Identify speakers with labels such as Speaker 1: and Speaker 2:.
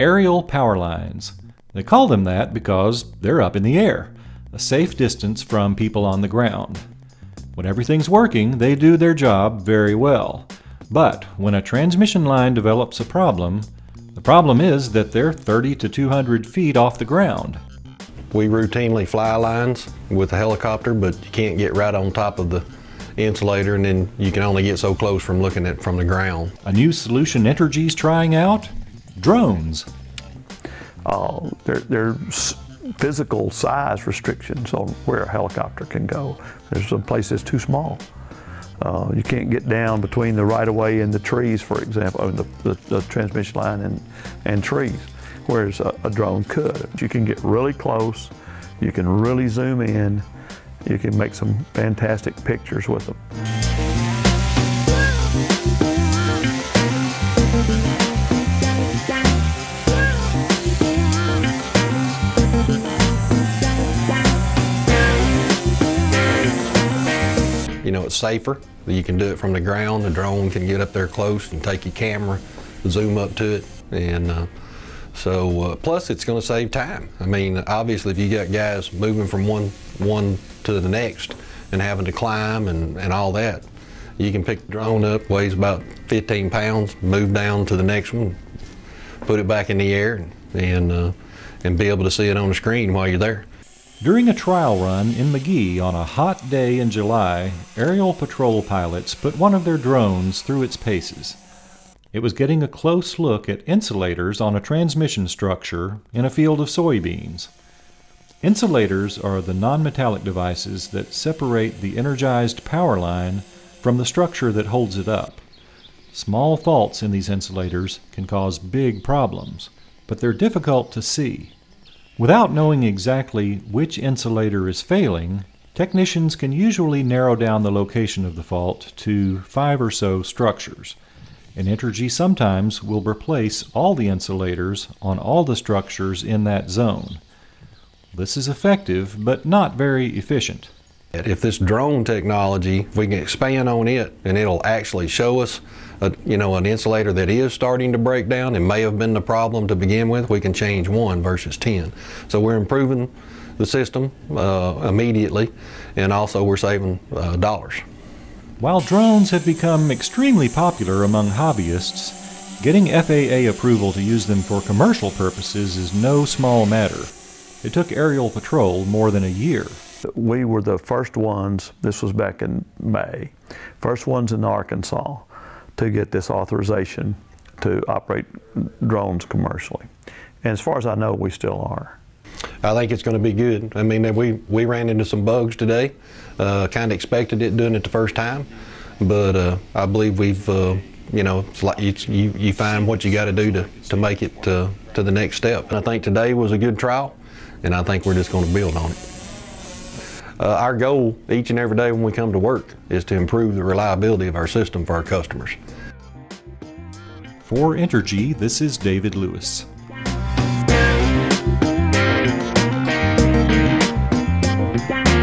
Speaker 1: aerial power lines. They call them that because they're up in the air, a safe distance from people on the ground. When everything's working, they do their job very well. But when a transmission line develops a problem, the problem is that they're 30 to 200 feet off the ground.
Speaker 2: We routinely fly lines with a helicopter, but you can't get right on top of the insulator and then you can only get so close from looking at from the ground.
Speaker 1: A new solution Entergy's trying out? Drones.
Speaker 3: Uh, there, there's physical size restrictions on where a helicopter can go. There's some places too small. Uh, you can't get down between the right-of-way and the trees, for example, or the, the, the transmission line and, and trees, whereas a, a drone could. You can get really close, you can really zoom in, you can make some fantastic pictures with them.
Speaker 2: Know, it's safer. You can do it from the ground. The drone can get up there close and take your camera, zoom up to it, and uh, so uh, plus it's going to save time. I mean, obviously, if you got guys moving from one one to the next and having to climb and, and all that, you can pick the drone up, weighs about 15 pounds, move down to the next one, put it back in the air, and uh, and be able to see it on the screen while you're there.
Speaker 1: During a trial run in McGehee on a hot day in July, aerial patrol pilots put one of their drones through its paces. It was getting a close look at insulators on a transmission structure in a field of soybeans. Insulators are the nonmetallic devices that separate the energized power line from the structure that holds it up. Small faults in these insulators can cause big problems, but they're difficult to see. Without knowing exactly which insulator is failing, technicians can usually narrow down the location of the fault to five or so structures. And Entergy sometimes will replace all the insulators on all the structures in that zone. This is effective, but not very efficient.
Speaker 2: If this drone technology, if we can expand on it and it'll actually show us, a, you know, an insulator that is starting to break down and may have been the problem to begin with, we can change one versus 10. So we're improving the system uh, immediately and also we're saving uh, dollars.
Speaker 1: While drones have become extremely popular among hobbyists, getting FAA approval to use them for commercial purposes is no small matter. It took aerial patrol more than a year.
Speaker 3: We were the first ones, this was back in May, first ones in Arkansas to get this authorization to operate drones commercially. And as far as I know, we still are.
Speaker 2: I think it's going to be good. I mean, we, we ran into some bugs today. Uh, kind of expected it doing it the first time, but uh, I believe we've, uh, you know, it's like it's, you, you find what you got to do to, to make it to, to the next step. And I think today was a good trial, and I think we're just going to build on it. Uh, our goal each and every day when we come to work is to improve the reliability of our system for our customers.
Speaker 1: For Entergy, this is David Lewis.
Speaker 4: You.